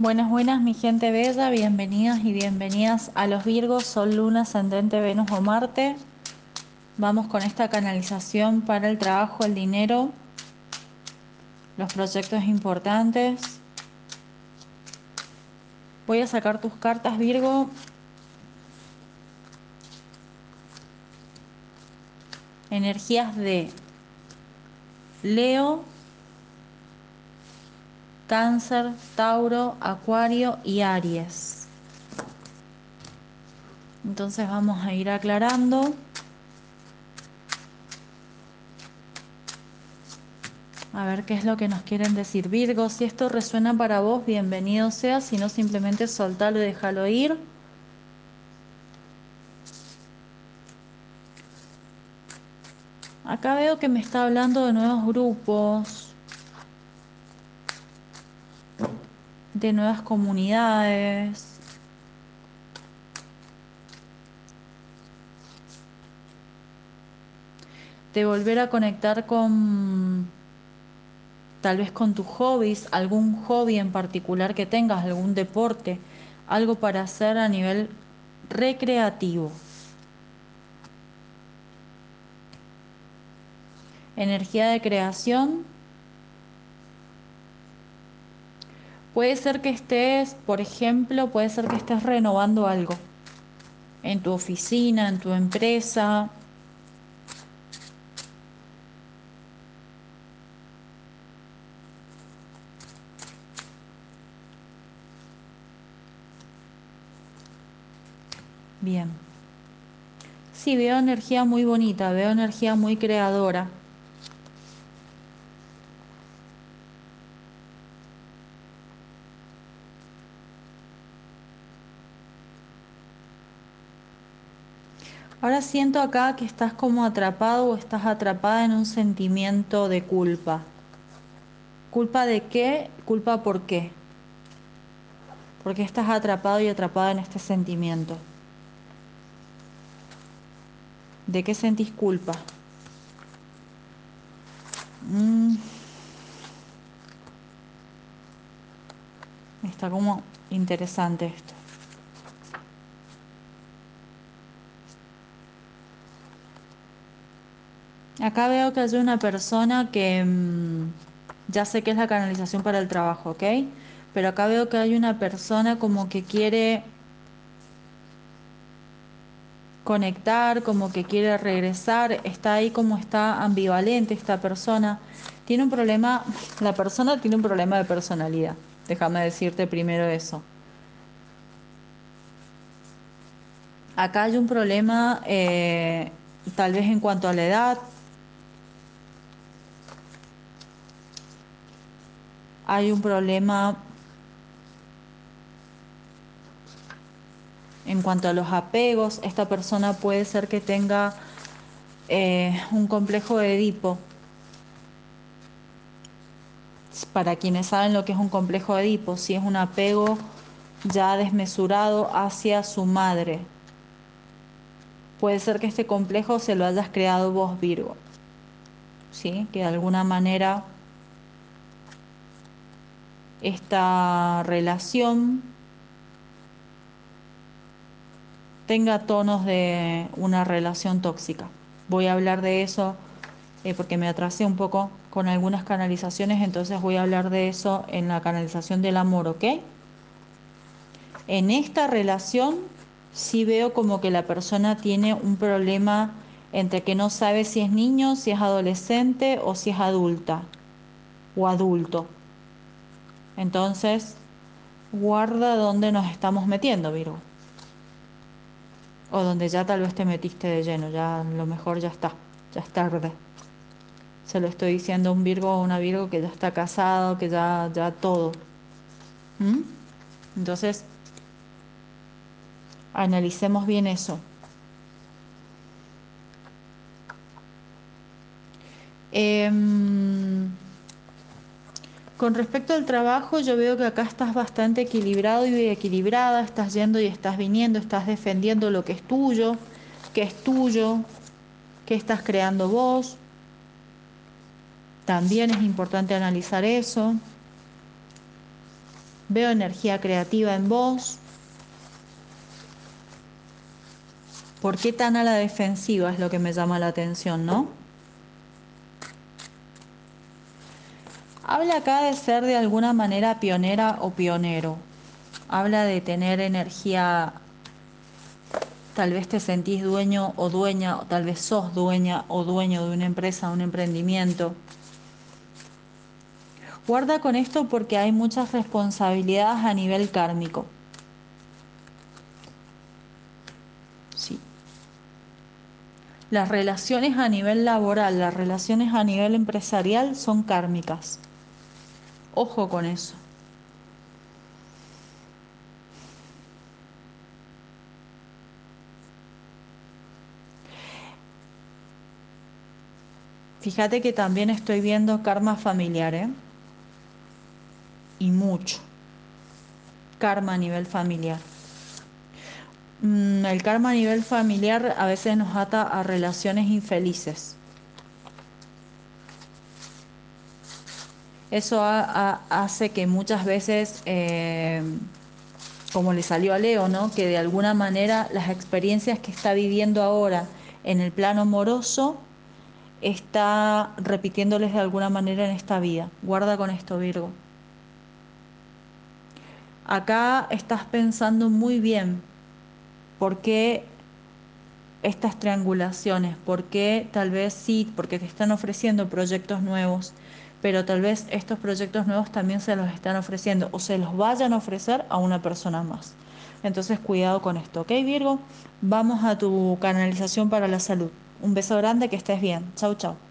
Buenas, buenas, mi gente bella, bienvenidas y bienvenidas a los Virgos, Sol, Luna, Ascendente, Venus o Marte. Vamos con esta canalización para el trabajo, el dinero, los proyectos importantes. Voy a sacar tus cartas, Virgo. Energías de Leo, Cáncer, Tauro, Acuario y Aries. Entonces vamos a ir aclarando. A ver qué es lo que nos quieren decir. Virgo, si esto resuena para vos, bienvenido sea. Si no, simplemente soltalo y déjalo ir. Acá veo que me está hablando de nuevos grupos, de nuevas comunidades. De volver a conectar con tal vez con tus hobbies, algún hobby en particular que tengas, algún deporte, algo para hacer a nivel recreativo. Energía de creación Puede ser que estés, por ejemplo, puede ser que estés renovando algo en tu oficina, en tu empresa. Bien. Sí, veo energía muy bonita, veo energía muy creadora. Ahora siento acá que estás como atrapado o estás atrapada en un sentimiento de culpa. ¿Culpa de qué? ¿Culpa por qué? Porque estás atrapado y atrapada en este sentimiento. ¿De qué sentís culpa? Mm. Está como interesante esto. Acá veo que hay una persona que mm, ya sé que es la canalización para el trabajo, ¿ok? Pero acá veo que hay una persona como que quiere conectar, como que quiere regresar, está ahí como está ambivalente esta persona. Tiene un problema, la persona tiene un problema de personalidad. Déjame decirte primero eso. Acá hay un problema eh, tal vez en cuanto a la edad, hay un problema en cuanto a los apegos. Esta persona puede ser que tenga eh, un complejo de Edipo. Para quienes saben lo que es un complejo de Edipo, si es un apego ya desmesurado hacia su madre. Puede ser que este complejo se lo hayas creado vos, Virgo. ¿Sí? Que de alguna manera esta relación tenga tonos de una relación tóxica. Voy a hablar de eso eh, porque me atrasé un poco con algunas canalizaciones, entonces voy a hablar de eso en la canalización del amor, ¿ok? En esta relación sí veo como que la persona tiene un problema entre que no sabe si es niño, si es adolescente o si es adulta o adulto. Entonces, guarda dónde nos estamos metiendo, Virgo. O donde ya tal vez te metiste de lleno, ya lo mejor ya está, ya es tarde. Se lo estoy diciendo a un Virgo o una Virgo que ya está casado, que ya, ya todo. ¿Mm? Entonces, analicemos bien eso. Eh, con respecto al trabajo, yo veo que acá estás bastante equilibrado y equilibrada, estás yendo y estás viniendo, estás defendiendo lo que es tuyo, que es tuyo, que estás creando vos. También es importante analizar eso. Veo energía creativa en vos. ¿Por qué tan a la defensiva es lo que me llama la atención, no? Habla acá de ser de alguna manera pionera o pionero. Habla de tener energía, tal vez te sentís dueño o dueña, o tal vez sos dueña o dueño de una empresa, un emprendimiento. Guarda con esto porque hay muchas responsabilidades a nivel kármico. Sí. Las relaciones a nivel laboral, las relaciones a nivel empresarial son kármicas. Ojo con eso. Fíjate que también estoy viendo karma familiar, ¿eh? y mucho. Karma a nivel familiar. Mm, el karma a nivel familiar a veces nos ata a relaciones infelices. Eso hace que muchas veces, eh, como le salió a Leo, ¿no? que de alguna manera las experiencias que está viviendo ahora en el plano amoroso está repitiéndoles de alguna manera en esta vida. Guarda con esto, Virgo. Acá estás pensando muy bien por qué estas triangulaciones, por qué tal vez sí, porque te están ofreciendo proyectos nuevos, pero tal vez estos proyectos nuevos también se los están ofreciendo o se los vayan a ofrecer a una persona más. Entonces cuidado con esto, ¿ok Virgo? Vamos a tu canalización para la salud. Un beso grande, que estés bien. Chau, chau.